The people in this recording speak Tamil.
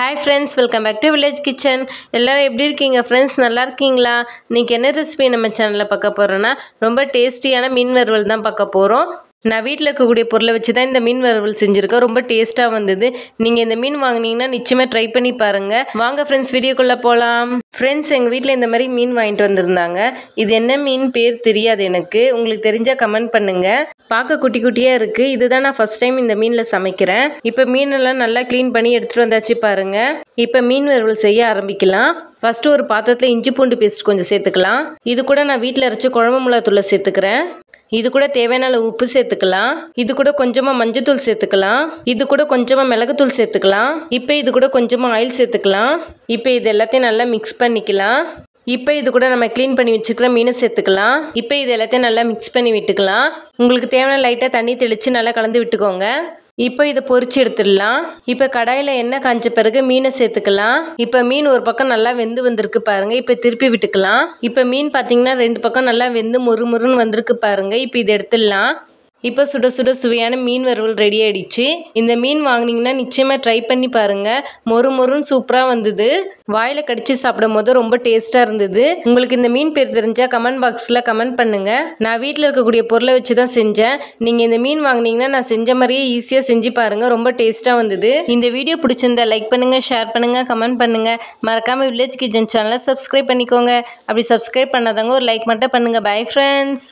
Hi friends welcome back to village kitchen எல்லோரும் எப்படி இருக்கீங்க? ஃப்ரெண்ட்ஸ் நல்லா இருக்கீங்களா? இன்றைக்கி என்ன ரெசிபி நம்ம சேனலில் பார்க்க போகிறோன்னா ரொம்ப டேஸ்டியான மீன் வறுவல் தான் பார்க்க போகிறோம் நான் வீட்டில் இருக்கக்கூடிய பொருளை வச்சு தான் இந்த மீன் வறுவல் செஞ்சுருக்கேன். ரொம்ப டேஸ்ட்டாக வந்தது. நீங்கள் இந்த மீன் வாங்கினீங்கன்னா நிச்சயமாக ட்ரை பண்ணி பாருங்கள் வாங்க ஃப்ரெண்ட்ஸ் வீடியோக்குள்ளே போகலாம் ஃப்ரெண்ட்ஸ் எங்கள் வீட்டில் இந்த மாதிரி மீன் வாங்கிட்டு வந்திருந்தாங்க. இது என்ன மீன் பேர் தெரியாது எனக்கு. உங்களுக்கு தெரிஞ்சால் கமெண்ட் பண்ணுங்கள் பார்க்க குட்டி குட்டியாக இருக்குது இதுதான் நான் ஃபஸ்ட் டைம் இந்த மீனில் சமைக்கிறேன். இப்போ மீனெல்லாம் நல்லா க்ளீன் பண்ணி எடுத்துகிட்டு வந்தாச்சு பாருங்கள் இப்போ மீன் வறுவல் செய்ய ஆரம்பிக்கலாம். ஃபஸ்ட்டு ஒரு பாத்திரத்தில் இஞ்சி பூண்டு பேஸ்ட் கொஞ்சம் சேர்த்துக்கலாம். இது கூட நான் வீட்டில் அரைச்சி குழம்பு மிளகாத்தூளை சேர்த்துக்கிறேன். இது கூட தேவையான அளவு உப்பு சேர்த்துக்கலாம். இது கூட கொஞ்சமாக மஞ்சத்தூள் சேர்த்துக்கலாம். இது கூட கொஞ்சமாக மிளகுத்தூள் சேர்த்துக்கலாம். இப்போ இது கூட கொஞ்சமாக ஆயில் சேர்த்துக்கலாம். இப்போ இது எல்லாத்தையும் நல்லா மிக்ஸ் பண்ணிக்கலாம். இப்போ இது கூட நம்ம க்ளீன் பண்ணி வச்சுக்கிற மீனை சேர்த்துக்கலாம். இப்போ இது எல்லாத்தையும் நல்லா மிக்ஸ் பண்ணி விட்டுக்கலாம். உங்களுக்கு தேவையான லைட்டாக தண்ணி தெளித்து நல்லா கலந்து விட்டுக்கோங்க. இப்போ இதை பொறிச்சு எடுத்துடலாம். இப்போ கடாயில் எண்ணெய் காஞ்ச பிறகு மீனை சேர்த்துக்கலாம். இப்போ மீன் ஒரு பக்கம் நல்லா வெந்து வந்திருக்கு பாருங்க. இப்போ திருப்பி விட்டுக்கலாம். இப்போ மீன் பார்த்தீங்கன்னா ரெண்டு பக்கம் நல்லா வெந்து மொறு மொறுன்னு வந்திருக்கு பாருங்க. இப்போ இதை எடுத்துடலாம். இப்போ சுட சுட சுவையான மீன் வறுவல் ரெடி ஆயிடுச்சு. இந்த மீன் வாங்கினீங்கன்னா நிச்சயமாக ட்ரை பண்ணி பாருங்கள் மொறு மொறுன்னு சூப்பராக வந்தது. வாயில் கடிச்சு சாப்பிடும் போது ரொம்ப டேஸ்ட்டாக இருந்தது. உங்களுக்கு இந்த மீன் பேர் தெரிஞ்சால் கமெண்ட் பாக்ஸில் கமெண்ட் பண்ணுங்கள் நான் வீட்டில் இருக்கக்கூடிய பொருளை வச்சு தான் செஞ்சேன். நீங்கள் இந்த மீன் வாங்கினீங்கன்னா நான் செஞ்ச மாதிரியே ஈஸியாக செஞ்சு பாருங்கள் ரொம்ப டேஸ்ட்டாக வந்தது. இந்த வீடியோ பிடிச்சிருந்தா லைக் பண்ணுங்கள் ஷேர் பண்ணுங்கள் கமெண்ட் பண்ணுங்கள் மறக்காமல் வில்லேஜ் கிச்சன் சேனலை சப்ஸ்கிரைப் பண்ணிக்கோங்க. அப்படி சப்ஸ்கிரைப் பண்ணாதவங்க ஒரு லைக் மட்டும் பண்ணுங்கள் பை ஃப்ரெண்ட்ஸ்